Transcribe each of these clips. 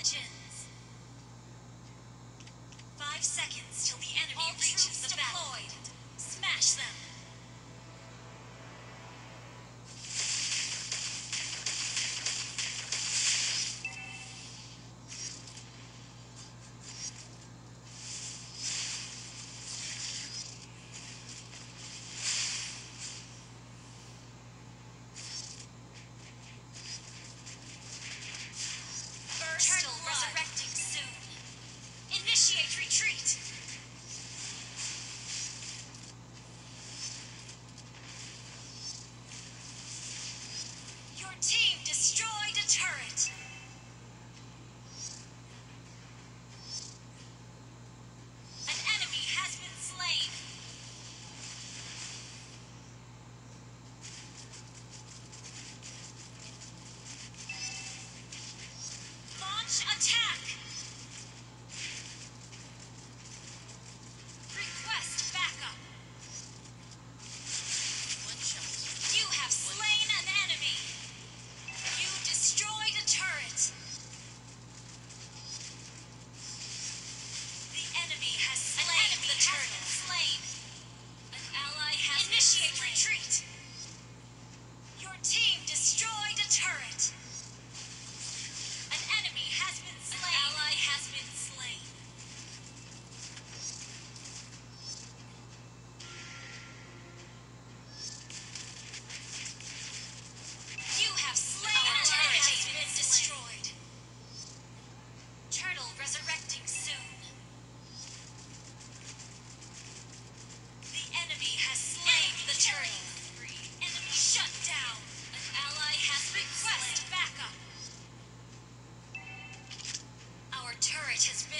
Legends. Five seconds till the enemy reaches the deployed. battle. Smash them.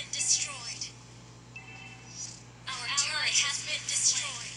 been destroyed. Our, Our turret has been destroyed.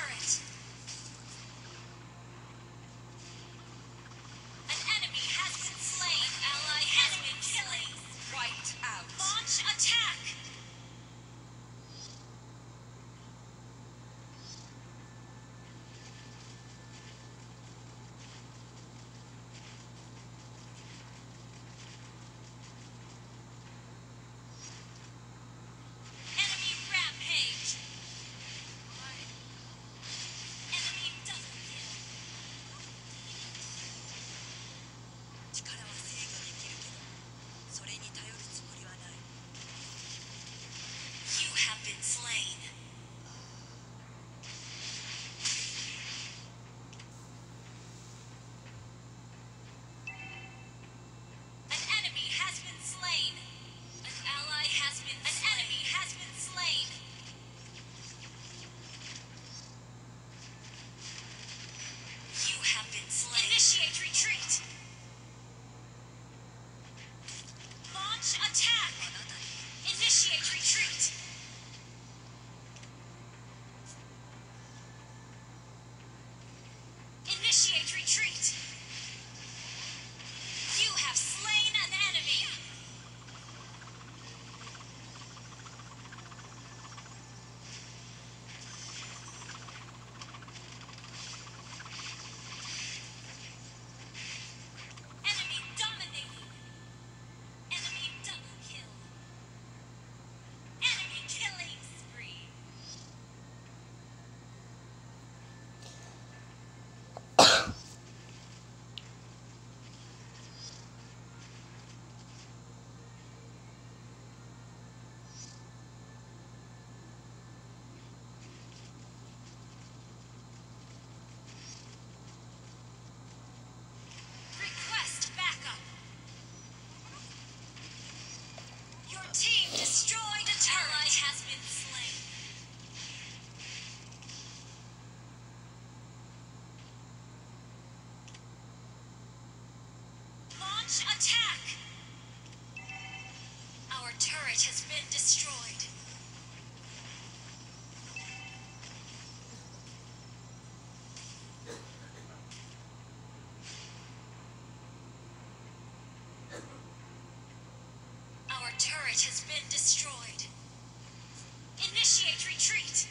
Pirate! Attack! Our turret has been destroyed. Our turret has been destroyed. Initiate retreat!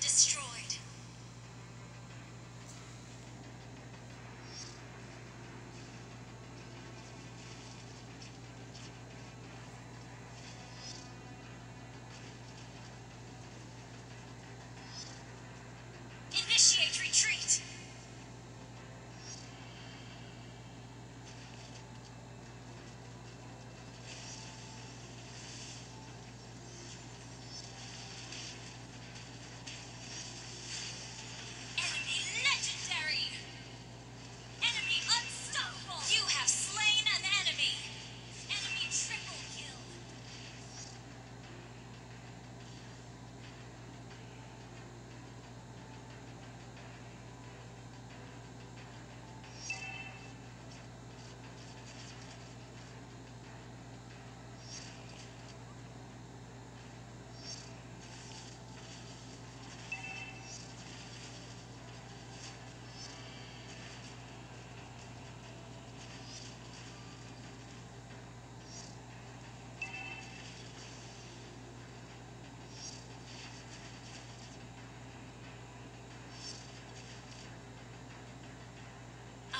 destroyed.